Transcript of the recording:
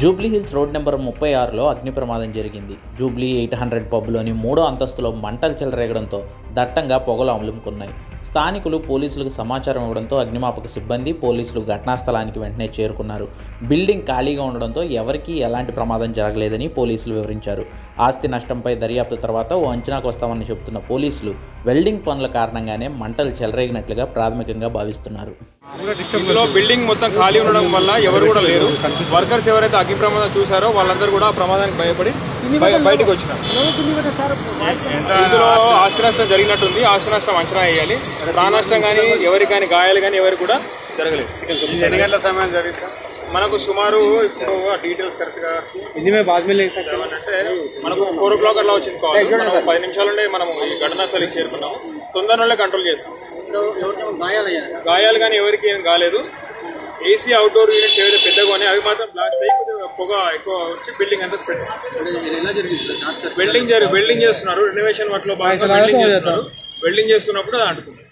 Jubilee hills road number ముప్పై ఆరులో అగ్ని ప్రమాదం జరిగింది. జూబ్లీ ఎయిట్ హండ్రెడ్ పబ్లోని మూడో అంతస్తులో మంటలు చెలరేగడంతో దట్టంగా పొగలు అమలుకున్నాయి. స్థానికులు పోలీసులకు సమాచారం ఇవ్వడంతో అగ్నిమాపక సిబ్బంది పోలీసులు ఘటనా స్థలానికి వెంటనే చేరుకున్నారు. బిల్డింగ్ ఖాళీగా ఉండడంతో ఎవరికీ ఎలాంటి ప్రమాదం జరగలేదని పోలీసులు వివరించారు. ఆస్తి నష్టంపై దర్యాప్తు తర్వాత ఓ అంచనాకు వస్తామని చెబుతున్న పోలీసులు వెల్డింగ్ పనుల కారణంగానే మంటలు చెలరేగినట్లుగా ప్రాథమికంగా భావిస్తున్నారు. ఇందులో బిల్డింగ్ మొత్తం ఖాళీ ఉండడం వల్ల ఎవరు కూడా లేరు. వర్కర్స్ ఎవరైతే అగ్ని ప్రమాదం చూసారో వాళ్ళందరూ కూడా ప్రమాదానికి భయపడి బయటకు వచ్చినాం. ఇందులో ఆస్తి? నష్టం జరిగినట్టుంది. ఆస్తి నష్టం అంచనా వేయాలి. ప్రాణనష్టం కానీ ఎవరికి కానీ గాయాలు కానీ ఎవరికి కూడా జరగలేదు. సమయం జరిగింది మనకు సుమారు ఇప్పుడు ఆ డీటెయిల్స్ కరెక్ట్గా అంటే మనకు ఫోర్ ఓ క్లాక్ అట్లా వచ్చింది కావాలి పది నిమిషాలుండే మనం ఈ ఘటనా స్థలికి చేరుకున్నాం తొందరలోనే కంట్రోల్ చేస్తాం. గాయాలు కానీ ఎవరికి ఏం కాలేదు. ఏసీ అవుట్డోర్ యూనిట్స్ ఏవైతే పెద్దగా ఉన్నాయి అవి మాత్రం బ్లాస్ట్ అయ్యి పొగ ఎక్కువ వచ్చి బిల్డింగ్ అంతా స్ప్రెడ్ వెల్డింగ్ వెల్డింగ్ చేస్తున్నారు. రెనోవేషన్ వర్క్లో భాగంగా వెల్డింగ్ చేస్తున్నారు. వెల్డింగ్ చేస్తున్నప్పుడు అది అంటుకుంది.